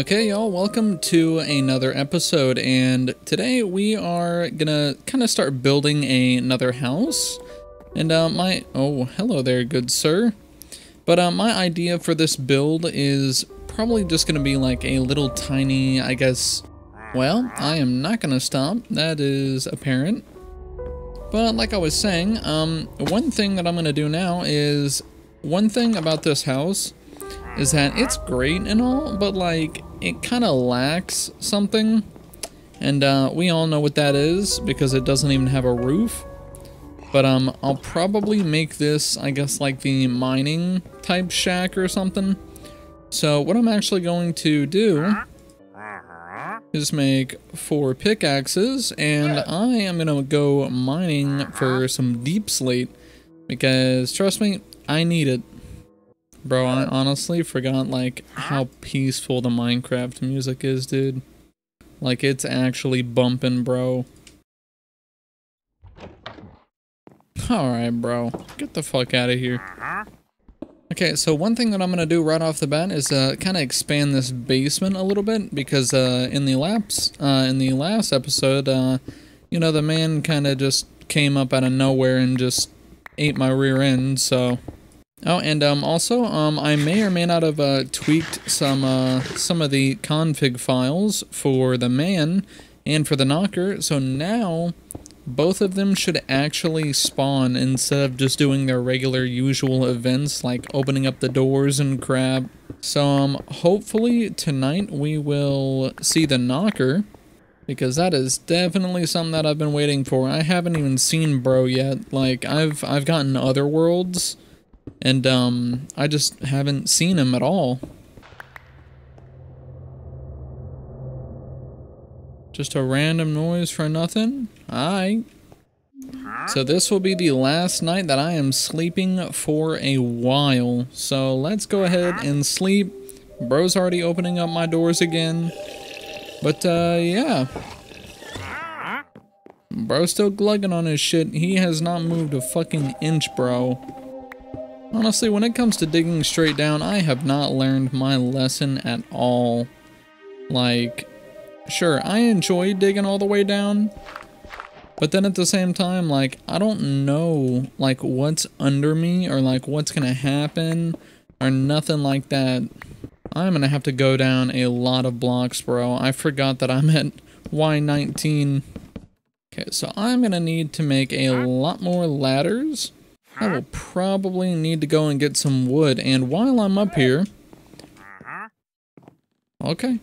Okay, y'all, welcome to another episode, and today we are gonna kind of start building a, another house. And uh, my, oh, hello there, good sir. But uh, my idea for this build is probably just gonna be like a little tiny, I guess, well, I am not gonna stop, that is apparent. But like I was saying, um, one thing that I'm gonna do now is, one thing about this house is that it's great and all, but like it kind of lacks something. And uh, we all know what that is because it doesn't even have a roof. But um, I'll probably make this, I guess, like the mining type shack or something. So what I'm actually going to do is make four pickaxes and I am going to go mining for some deepslate because trust me, I need it. Bro, I honestly forgot like how peaceful the Minecraft music is, dude. Like it's actually bumping, bro. Alright, bro. Get the fuck out of here. Okay, so one thing that I'm gonna do right off the bat is uh, kind of expand this basement a little bit because uh, in the laps, uh, in the last episode, uh, you know, the man kind of just came up out of nowhere and just ate my rear end. So Oh, and um, also, um, I may or may not have uh, tweaked some uh, some of the config files for the man and for the knocker. So now, both of them should actually spawn instead of just doing their regular usual events like opening up the doors and crap. So um, hopefully tonight we will see the knocker because that is definitely something that I've been waiting for. I haven't even seen bro yet. Like I've I've gotten other worlds and, um, I just haven't seen him at all. Just a random noise for nothing? Alright. So this will be the last night that I am sleeping for a while. So let's go ahead and sleep. Bro's already opening up my doors again. But, uh, yeah. Bro's still glugging on his shit. He has not moved a fucking inch, bro. Honestly, when it comes to digging straight down, I have not learned my lesson at all. Like, sure, I enjoy digging all the way down, but then at the same time, like, I don't know, like, what's under me or, like, what's gonna happen or nothing like that. I'm gonna have to go down a lot of blocks, bro. I forgot that I'm at Y19. Okay, so I'm gonna need to make a lot more ladders. I will probably need to go and get some wood. And while I'm up here... Okay.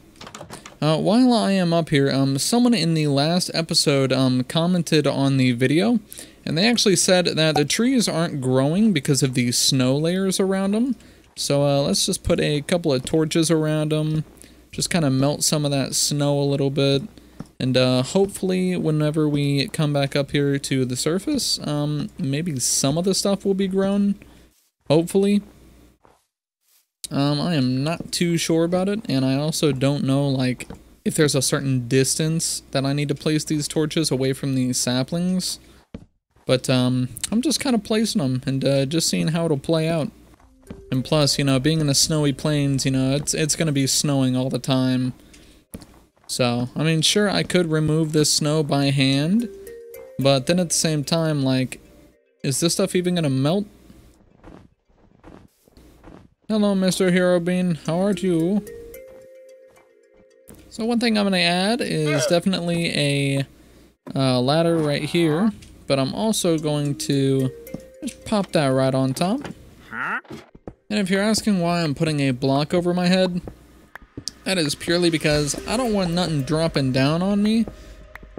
Uh, while I am up here, um, someone in the last episode um, commented on the video, and they actually said that the trees aren't growing because of the snow layers around them. So uh, let's just put a couple of torches around them, just kind of melt some of that snow a little bit. And uh, hopefully whenever we come back up here to the surface, um, maybe some of the stuff will be grown. Hopefully. Um, I am not too sure about it, and I also don't know, like, if there's a certain distance that I need to place these torches away from the saplings. But, um, I'm just kind of placing them and uh, just seeing how it'll play out. And plus, you know, being in the snowy plains, you know, it's, it's going to be snowing all the time. So, I mean, sure, I could remove this snow by hand, but then at the same time, like, is this stuff even gonna melt? Hello, Mr. Herobrine. How are you? So one thing I'm gonna add is definitely a uh, ladder right here, but I'm also going to just pop that right on top. And if you're asking why I'm putting a block over my head, that is purely because I don't want nothing dropping down on me.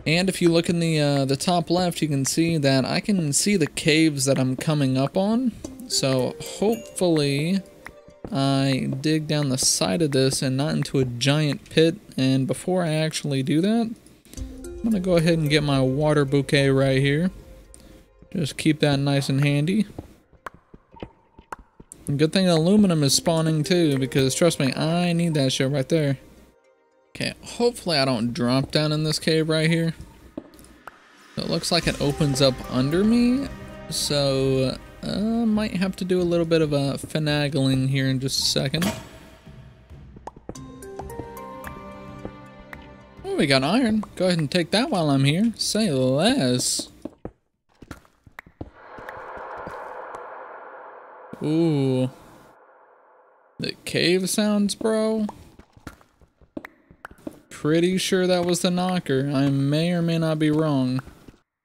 And if you look in the uh, the top left, you can see that I can see the caves that I'm coming up on. So hopefully I dig down the side of this and not into a giant pit. And before I actually do that, I'm going to go ahead and get my water bouquet right here. Just keep that nice and handy. Good thing aluminum is spawning too, because trust me, I need that shit right there. Okay, hopefully I don't drop down in this cave right here. It looks like it opens up under me, so uh, might have to do a little bit of a finagling here in just a second. Oh, we got iron. Go ahead and take that while I'm here. Say less. Ooh. The cave sounds, bro. Pretty sure that was the knocker. I may or may not be wrong.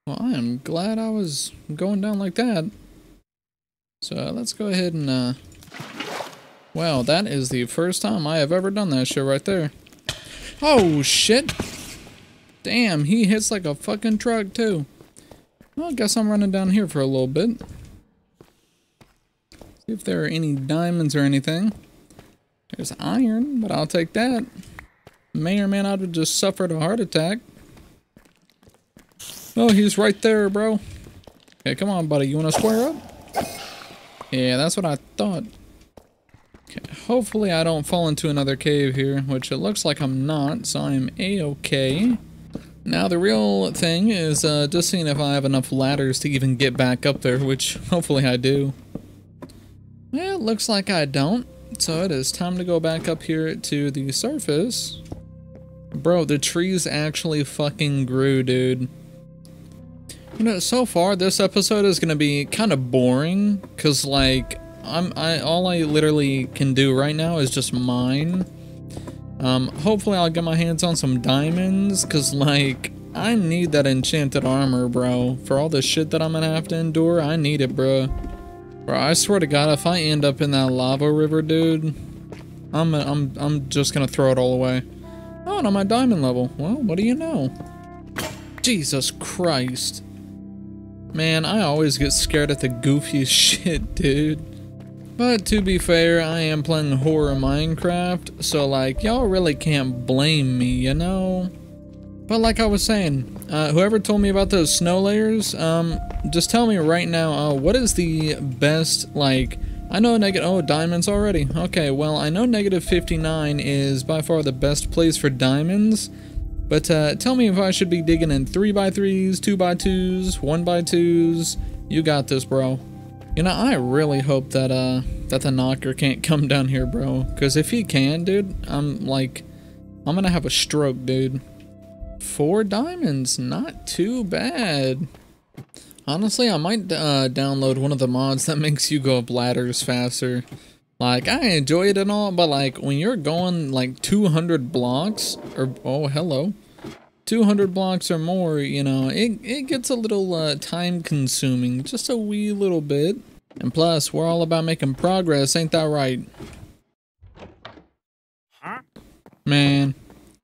Well, I am glad I was going down like that. So uh, let's go ahead and, uh... Wow, that is the first time I have ever done that shit right there. Oh, shit! Damn, he hits like a fucking truck, too. Well, I guess I'm running down here for a little bit. See if there are any diamonds or anything. There's iron, but I'll take that. May or may not have just suffered a heart attack. Oh, he's right there, bro. Okay, come on, buddy. You want to square up? Yeah, that's what I thought. Okay, hopefully I don't fall into another cave here, which it looks like I'm not, so I'm a-okay. Now the real thing is uh, just seeing if I have enough ladders to even get back up there, which hopefully I do. It looks like I don't. So it is time to go back up here to the surface. Bro, the trees actually fucking grew, dude. You know, so far this episode is gonna be kind of boring, cause like I'm I all I literally can do right now is just mine. Um, hopefully I'll get my hands on some diamonds, cause like I need that enchanted armor, bro. For all the shit that I'm gonna have to endure, I need it, bro. Bro, I swear to God, if I end up in that lava river, dude, I'm I'm I'm just gonna throw it all away. Oh, and I'm at diamond level. Well, what do you know? Jesus Christ. Man, I always get scared at the goofiest shit, dude. But to be fair, I am playing horror Minecraft, so like, y'all really can't blame me, you know? But like I was saying, uh, whoever told me about those snow layers, um, just tell me right now, uh, what is the best, like, I know negative, oh, diamonds already. Okay, well, I know negative 59 is by far the best place for diamonds, but uh, tell me if I should be digging in 3x3s, 2x2s, 1x2s. You got this, bro. You know, I really hope that, uh, that the knocker can't come down here, bro. Because if he can, dude, I'm, like, I'm gonna have a stroke, dude. Four diamonds, not too bad. Honestly, I might uh, download one of the mods that makes you go up ladders faster. Like, I enjoy it and all, but like, when you're going like 200 blocks, or, oh, hello, 200 blocks or more, you know, it, it gets a little uh, time consuming, just a wee little bit. And plus, we're all about making progress, ain't that right? Man,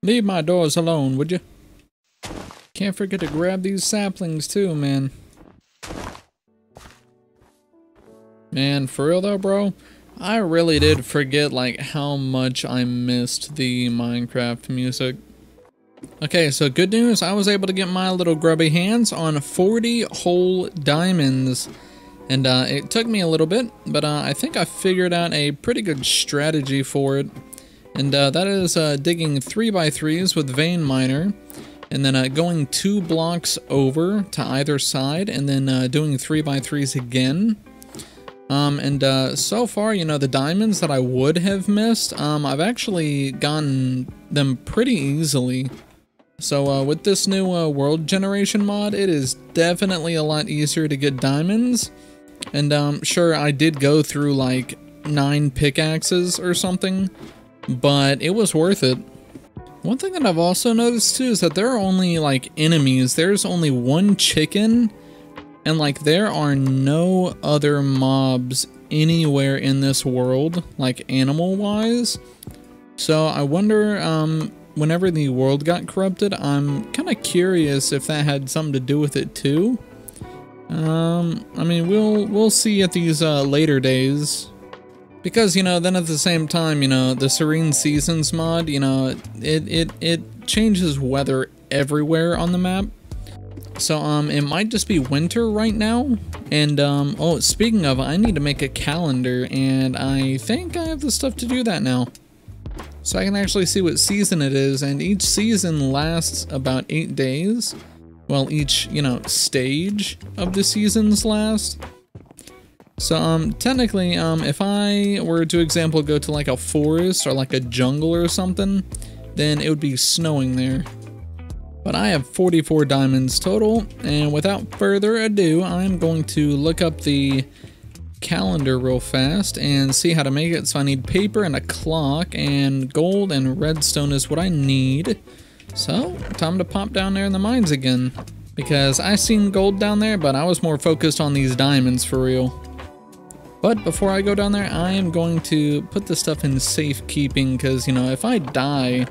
leave my doors alone, would you? Can't forget to grab these saplings too, man. Man, for real though, bro, I really did forget like how much I missed the Minecraft music. Okay, so good news, I was able to get my little grubby hands on 40 whole diamonds. And uh, it took me a little bit, but uh, I think I figured out a pretty good strategy for it. And uh, that is uh, digging 3x3s with Vein Miner and then uh, going two blocks over to either side, and then uh, doing three by threes again. Um, and uh, so far, you know, the diamonds that I would have missed, um, I've actually gotten them pretty easily. So uh, with this new uh, world generation mod, it is definitely a lot easier to get diamonds. And um, sure, I did go through like nine pickaxes or something, but it was worth it. One thing that I've also noticed too is that there are only like enemies. There's only one chicken and like there are no other mobs anywhere in this world, like animal wise. So I wonder, um, whenever the world got corrupted, I'm kind of curious if that had something to do with it too. Um, I mean, we'll, we'll see at these, uh, later days. Because, you know, then at the same time, you know, the Serene Seasons mod, you know, it, it, it changes weather everywhere on the map. So, um, it might just be winter right now. And, um, oh, speaking of, I need to make a calendar, and I think I have the stuff to do that now. So I can actually see what season it is, and each season lasts about eight days. Well, each, you know, stage of the seasons last. So, um, technically, um, if I were to example go to like a forest or like a jungle or something, then it would be snowing there. But I have 44 diamonds total, and without further ado, I'm going to look up the calendar real fast and see how to make it. So I need paper and a clock, and gold and redstone is what I need. So, time to pop down there in the mines again. Because I seen gold down there, but I was more focused on these diamonds for real. But before I go down there, I am going to put the stuff in safekeeping because, you know, if I die,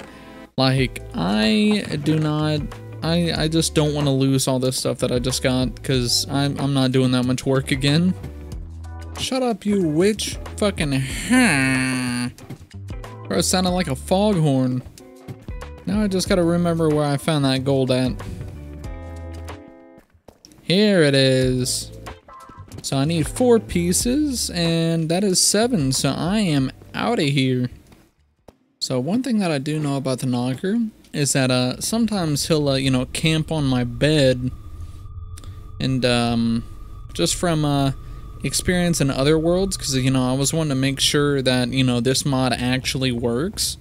like, I do not, I, I just don't want to lose all this stuff that I just got because I'm, I'm not doing that much work again. Shut up, you witch. Fucking ha. Bro, sounded like a foghorn. Now I just gotta remember where I found that gold at. Here it is. So I need four pieces, and that is seven, so I am out of here. So one thing that I do know about the knocker is that uh, sometimes he'll, uh, you know, camp on my bed. And um, just from uh, experience in other worlds, because, you know, I was wanting to make sure that, you know, this mod actually works,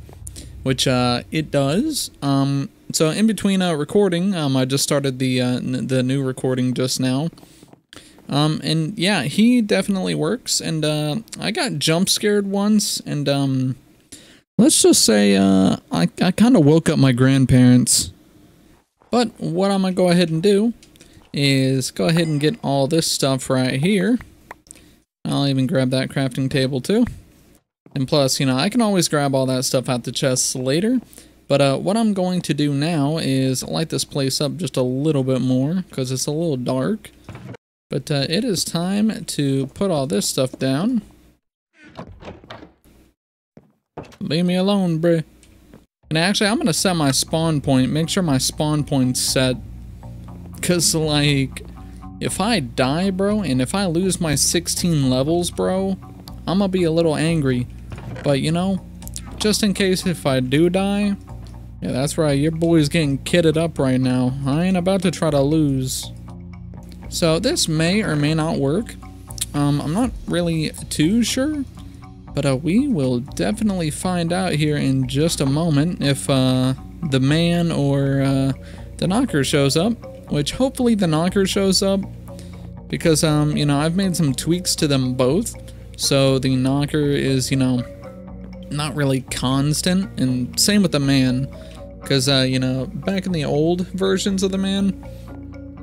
which uh, it does. Um, so in between uh, recording, um, I just started the, uh, the new recording just now. Um, and yeah, he definitely works. And uh, I got jump scared once, and um, let's just say uh, I, I kind of woke up my grandparents. But what I'm gonna go ahead and do is go ahead and get all this stuff right here. I'll even grab that crafting table too. And plus, you know, I can always grab all that stuff out the chests later. But uh, what I'm going to do now is light this place up just a little bit more because it's a little dark. But uh, it is time to put all this stuff down. Leave me alone, bruh. And actually, I'm going to set my spawn point. Make sure my spawn point's set. Because, like, if I die, bro, and if I lose my 16 levels, bro, I'm going to be a little angry. But, you know, just in case if I do die, yeah, that's right, your boy's getting kitted up right now. I ain't about to try to lose. So this may or may not work. Um, I'm not really too sure, but uh, we will definitely find out here in just a moment if uh, the man or uh, the knocker shows up, which hopefully the knocker shows up because, um, you know, I've made some tweaks to them both. So the knocker is, you know, not really constant, and same with the man. Because, uh, you know, back in the old versions of the man,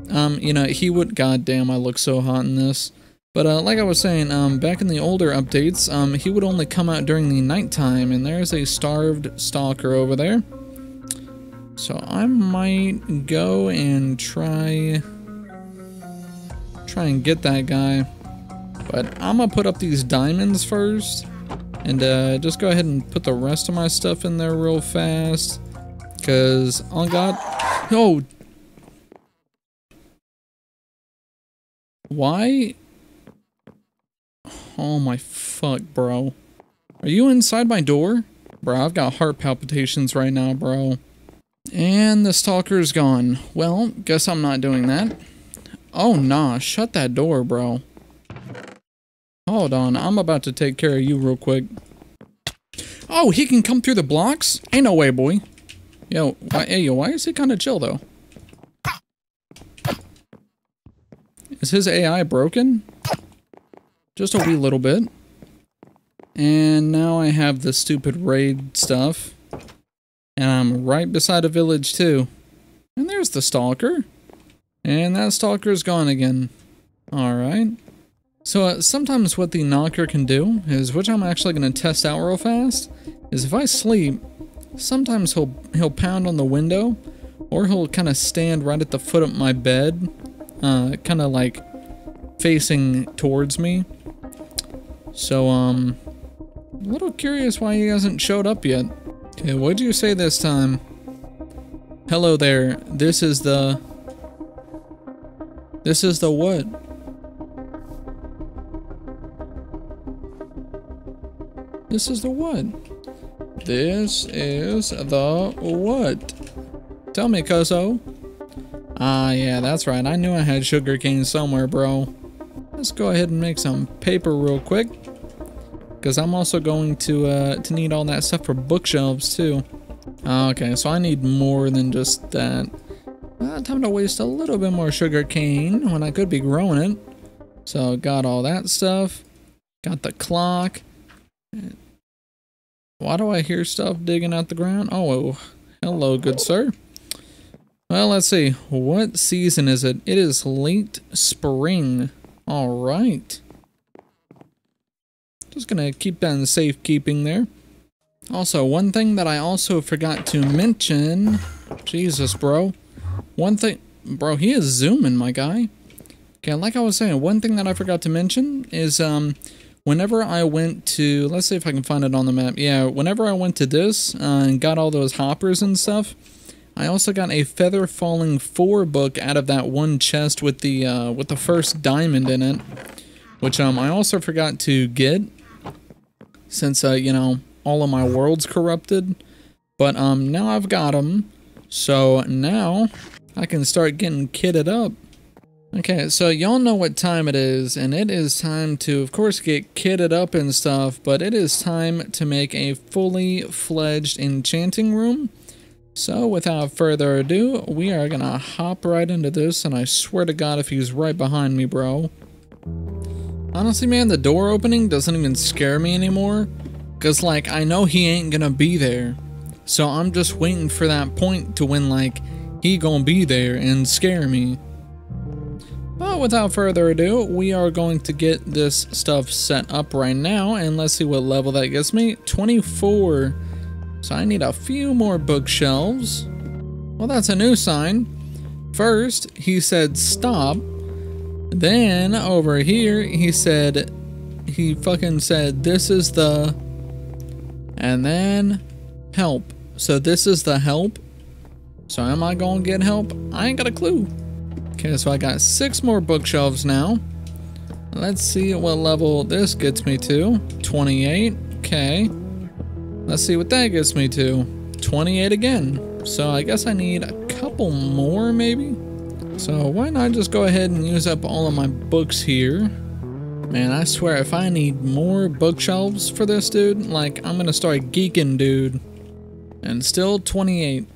um, you know, he would, goddamn, I look so hot in this. But, uh, like I was saying, um, back in the older updates, um, he would only come out during the nighttime, and there's a starved stalker over there. So I might go and try, try and get that guy. But I'm gonna put up these diamonds first, and, uh, just go ahead and put the rest of my stuff in there real fast. Cause, oh god, oh, Why? Oh my fuck, bro. Are you inside my door? Bro, I've got heart palpitations right now, bro. And the stalker's gone. Well, guess I'm not doing that. Oh, nah. Shut that door, bro. Hold on. I'm about to take care of you real quick. Oh, he can come through the blocks? Ain't no way, boy. Yo, why, hey, yo, why is he kind of chill, though? Is his AI broken? Just a wee little bit. And now I have the stupid raid stuff. And I'm right beside a village too. And there's the stalker. And that stalker's gone again. Alright. So uh, sometimes what the knocker can do is, which I'm actually going to test out real fast, is if I sleep, sometimes he'll he'll pound on the window, or he'll kind of stand right at the foot of my bed uh, kind of like facing towards me. So, um, a little curious why he hasn't showed up yet. Okay, what'd you say this time? Hello there, this is the... This is the what? This is the what? This is the what? Tell me, Kozo. Ah, yeah, that's right. I knew I had sugar cane somewhere, bro. Let's go ahead and make some paper real quick. Because I'm also going to, uh, to need all that stuff for bookshelves, too. Ah, okay, so I need more than just that. Uh, time to waste a little bit more sugar cane when I could be growing it. So got all that stuff. Got the clock. Why do I hear stuff digging out the ground? Oh, hello, good sir. Well, let's see. What season is it? It is late spring. All right. Just gonna keep that in safekeeping there. Also, one thing that I also forgot to mention. Jesus, bro. One thing. Bro, he is zooming, my guy. Okay, like I was saying, one thing that I forgot to mention is, um, whenever I went to, let's see if I can find it on the map. Yeah, whenever I went to this uh, and got all those hoppers and stuff, I also got a Feather Falling 4 book out of that one chest with the, uh, with the first diamond in it, which, um, I also forgot to get since, uh, you know, all of my worlds corrupted. But, um, now I've got them. So now I can start getting kitted up. Okay, so y'all know what time it is, and it is time to, of course, get kitted up and stuff, but it is time to make a fully fledged enchanting room. So without further ado, we are gonna hop right into this, and I swear to god if he's right behind me, bro. Honestly, man, the door opening doesn't even scare me anymore, because, like, I know he ain't gonna be there. So I'm just waiting for that point to when, like, he gonna be there and scare me. But without further ado, we are going to get this stuff set up right now, and let's see what level that gets me. 24. So I need a few more bookshelves. Well, that's a new sign. First, he said stop. Then, over here, he said, he fucking said, this is the, and then, help. So this is the help. So am I gonna get help? I ain't got a clue. Okay, so I got six more bookshelves now. Let's see what level this gets me to. 28. Okay. Let's see what that gets me to. 28 again. So I guess I need a couple more maybe? So why not just go ahead and use up all of my books here. Man, I swear if I need more bookshelves for this dude, like I'm gonna start geeking dude. And still 28.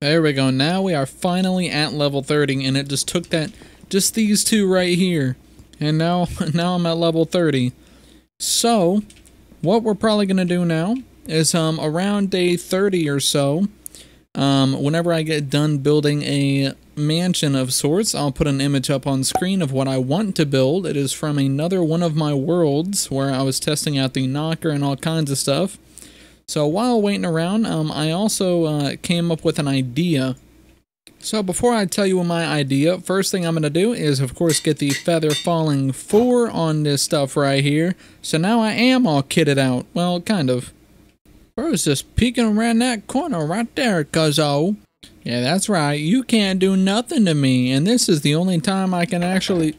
There we go. Now we are finally at level 30 and it just took that just these two right here. And now now I'm at level 30. So, what we're probably going to do now is um around day 30 or so, um whenever I get done building a mansion of sorts, I'll put an image up on screen of what I want to build. It is from another one of my worlds where I was testing out the knocker and all kinds of stuff. So while waiting around, um, I also uh, came up with an idea. So before I tell you my idea, first thing I'm going to do is, of course, get the Feather Falling 4 on this stuff right here. So now I am all kitted out. Well, kind of. Bro's just peeking around that corner right there, cuzzo. Yeah, that's right. You can't do nothing to me, and this is the only time I can actually...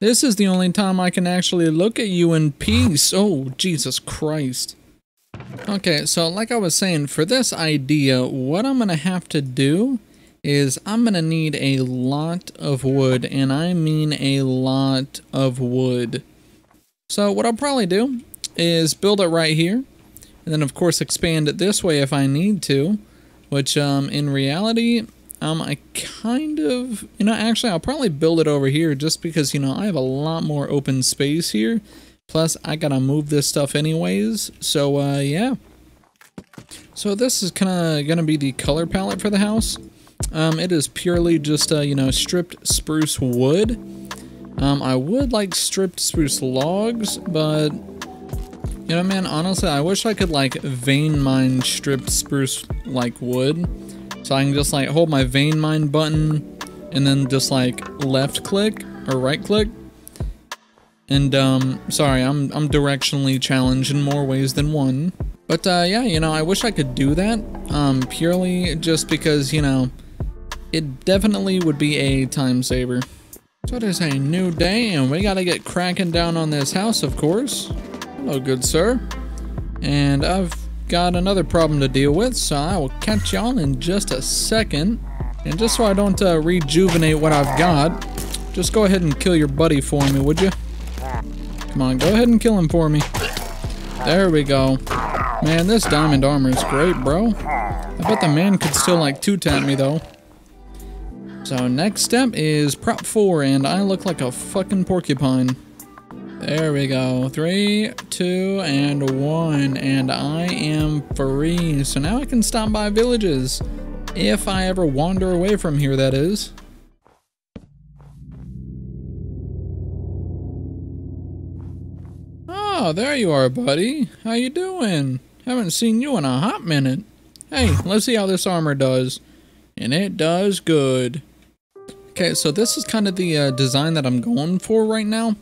This is the only time I can actually look at you in peace. Oh, Jesus Christ. Okay, so like I was saying, for this idea, what I'm going to have to do is I'm going to need a lot of wood, and I mean a lot of wood. So what I'll probably do is build it right here, and then of course expand it this way if I need to, which um, in reality, um, I kind of, you know, actually I'll probably build it over here just because, you know, I have a lot more open space here. Plus, I gotta move this stuff anyways, so, uh, yeah. So this is kind of gonna be the color palette for the house. Um, it is purely just, uh, you know, stripped spruce wood. Um, I would like stripped spruce logs, but, you know, man, honestly, I wish I could, like, vein mine stripped spruce, like, wood. So I can just like hold my vein mine button and then just like left click or right click. And um, sorry, I'm, I'm directionally challenged in more ways than one. But uh, yeah, you know, I wish I could do that um, purely just because, you know, it definitely would be a time saver. So it is a new day and we gotta get cracking down on this house, of course. Hello, good sir. And I've got another problem to deal with, so I will catch y'all in just a second. And just so I don't uh, rejuvenate what I've got, just go ahead and kill your buddy for me, would you? Come on, go ahead and kill him for me. There we go. Man, this diamond armor is great, bro. I bet the man could still like two-tap me though. So next step is prop four, and I look like a fucking porcupine. There we go. Three, two, and one. And I am free. So now I can stop by villages. If I ever wander away from here, that is. Oh, there you are, buddy. How you doing? Haven't seen you in a hot minute. Hey, let's see how this armor does. And it does good. Okay, so this is kind of the uh, design that I'm going for right now.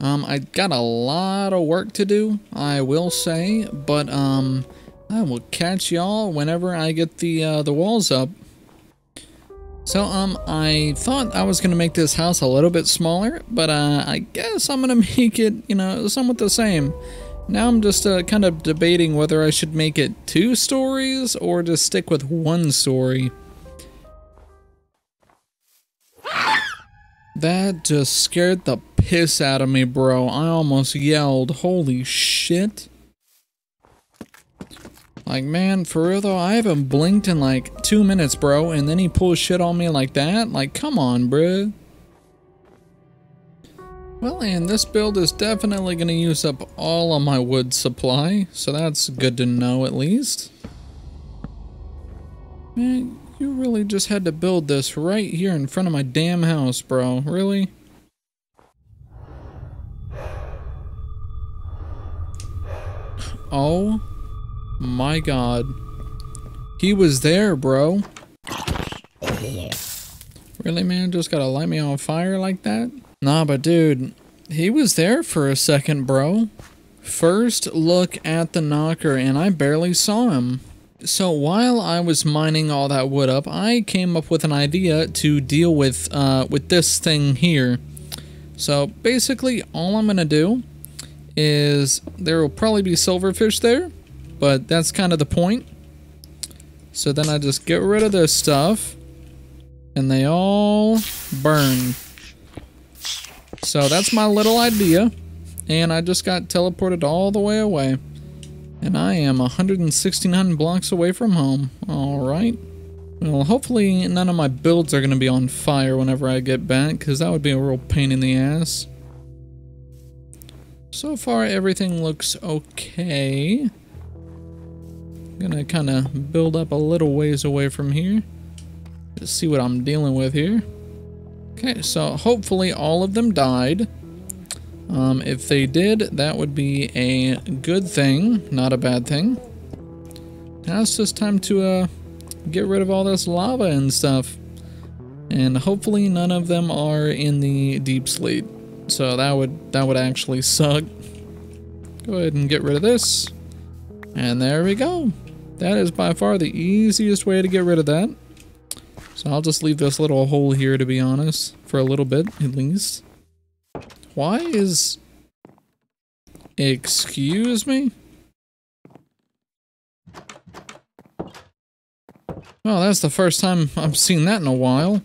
Um, I got a lot of work to do, I will say, but um, I will catch y'all whenever I get the uh, the walls up. So um, I thought I was gonna make this house a little bit smaller, but uh, I guess I'm gonna make it, you know, somewhat the same. Now I'm just uh, kind of debating whether I should make it two stories or just stick with one story. That just scared the piss out of me, bro. I almost yelled, holy shit. Like, man, for real though, I haven't blinked in like two minutes, bro, and then he pulls shit on me like that? Like, come on, bro. Well, and this build is definitely going to use up all of my wood supply, so that's good to know at least. Man, you really just had to build this right here in front of my damn house, bro. Really? Oh my god. He was there, bro. Really, man? Just gotta light me on fire like that? Nah, but dude, he was there for a second, bro. First look at the knocker, and I barely saw him. So while I was mining all that wood up, I came up with an idea to deal with uh, with this thing here. So basically, all I'm gonna do is there will probably be silverfish there, but that's kind of the point. So then I just get rid of this stuff, and they all burn. So that's my little idea, and I just got teleported all the way away. And I am 169 blocks away from home. Alright. Well, hopefully none of my builds are going to be on fire whenever I get back, because that would be a real pain in the ass. So far, everything looks okay. Gonna kind of build up a little ways away from here. to see what I'm dealing with here. Okay, so hopefully all of them died. Um, if they did, that would be a good thing, not a bad thing. Now it's just time to uh, get rid of all this lava and stuff. And hopefully none of them are in the deep sleep. So that would that would actually suck. Go ahead and get rid of this. And there we go. That is by far the easiest way to get rid of that. So I'll just leave this little hole here to be honest, for a little bit at least. Why is... Excuse me? Well, that's the first time I've seen that in a while.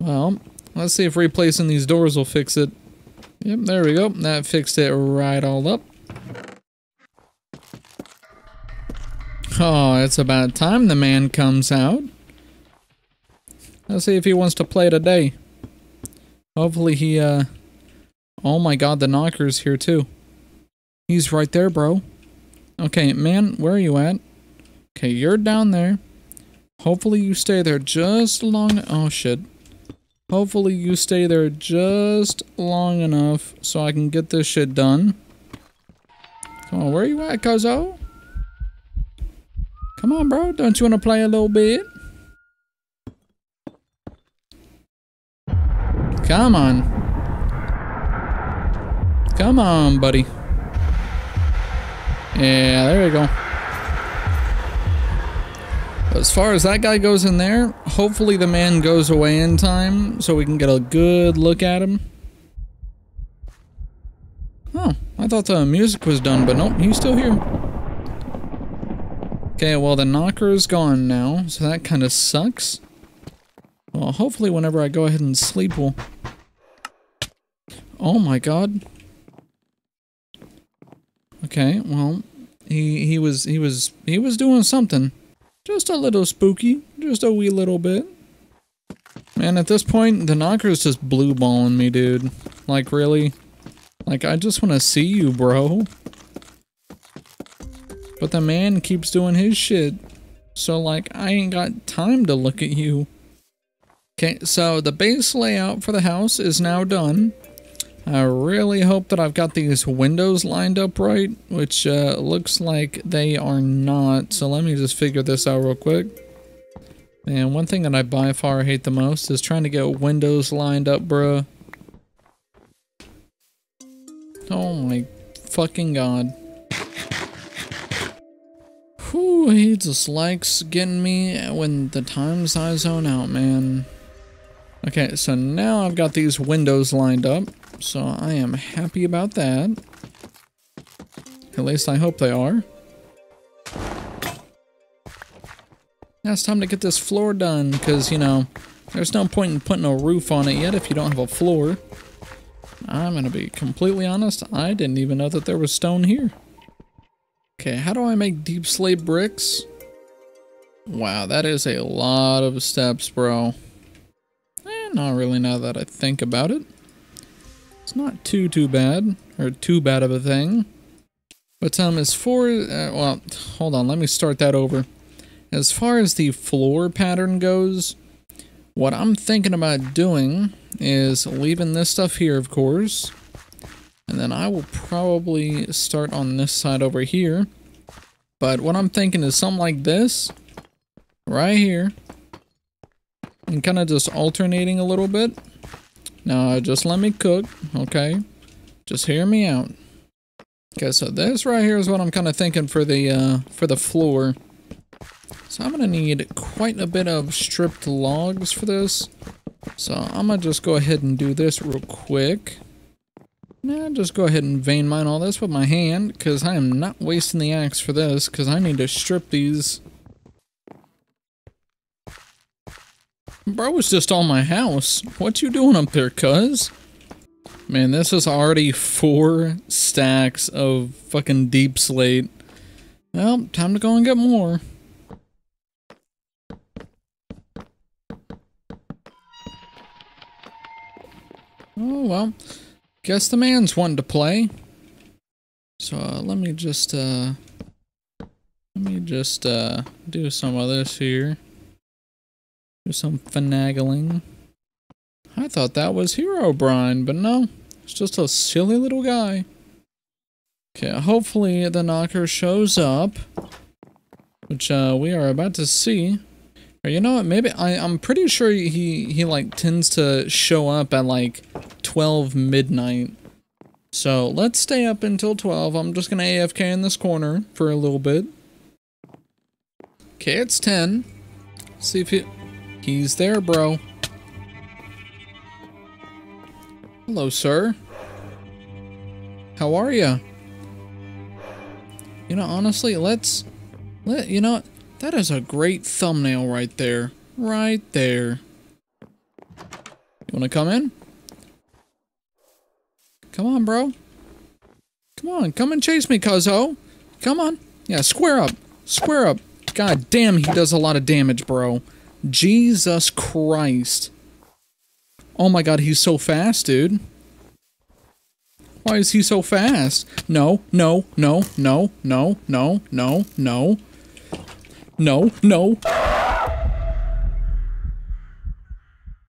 Well, let's see if replacing these doors will fix it. Yep, there we go. That fixed it right all up. Oh, it's about time the man comes out. Let's see if he wants to play today. Hopefully he, uh, Oh my god, the knocker's here too. He's right there, bro. Okay, man, where are you at? Okay, you're down there. Hopefully you stay there just long... Oh, shit. Hopefully you stay there just long enough so I can get this shit done. Come on, where are you at, cuzzo? Come on, bro. Don't you want to play a little bit? Come on. Come on, buddy. Yeah, there we go. As far as that guy goes in there, hopefully the man goes away in time so we can get a good look at him. Oh, I thought the music was done, but nope, he's still here. Okay, well the knocker is gone now, so that kind of sucks. Well, hopefully whenever I go ahead and sleep we'll... Oh my god. Okay, well, he he was he was he was doing something. Just a little spooky, just a wee little bit. Man, at this point, the knocker's just blue balling me, dude. Like, really? Like, I just want to see you, bro. But the man keeps doing his shit. So, like, I ain't got time to look at you. Okay, so the base layout for the house is now done. I really hope that I've got these windows lined up right, which uh, looks like they are not. So let me just figure this out real quick. And one thing that I by far hate the most is trying to get windows lined up, bruh. Oh my fucking god. Whew, he just likes getting me when the times I zone out, man. Okay, so now I've got these windows lined up, so I am happy about that. At least I hope they are. Now it's time to get this floor done, because, you know, there's no point in putting a roof on it yet if you don't have a floor. I'm going to be completely honest, I didn't even know that there was stone here. Okay, how do I make deepslate bricks? Wow, that is a lot of steps, bro. Eh, not really now that I think about it. It's not too, too bad, or too bad of a thing. But um, as for, uh, well, hold on, let me start that over. As far as the floor pattern goes, what I'm thinking about doing is leaving this stuff here, of course. And then I will probably start on this side over here. But what I'm thinking is something like this. Right here. And kind of just alternating a little bit. Now, just let me cook, okay? Just hear me out. Okay, so this right here is what I'm kind of thinking for the, uh, for the floor. So I'm going to need quite a bit of stripped logs for this. So I'm going to just go ahead and do this real quick. Now just go ahead and vein mine all this with my hand because I am not wasting the axe for this because I need to strip these. Bro, it's just on my house. What you doing up there, cuz? Man, this is already four stacks of fucking deepslate. Well, time to go and get more. Oh, well. Guess the man's wanting to play. So, uh, let me just, uh... Let me just, uh, do some of this here. Do some finagling. I thought that was Herobrine, but no. It's just a silly little guy. Okay, hopefully the knocker shows up. Which, uh, we are about to see. You know what, maybe, I, I'm pretty sure he, he, like, tends to show up at, like, 12 midnight. So, let's stay up until 12. I'm just gonna AFK in this corner for a little bit. Okay, it's 10. See if he... He's there, bro. Hello, sir. How are you? You know, honestly, let's... Let, you know, that is a great thumbnail right there. Right there. You wanna come in? Come on, bro. Come on, come and chase me, cuzzo. Come on. Yeah, square up. Square up. God damn, he does a lot of damage, bro. Jesus Christ. Oh my god, he's so fast, dude. Why is he so fast? No, no, no, no, no, no, no, no. No, no.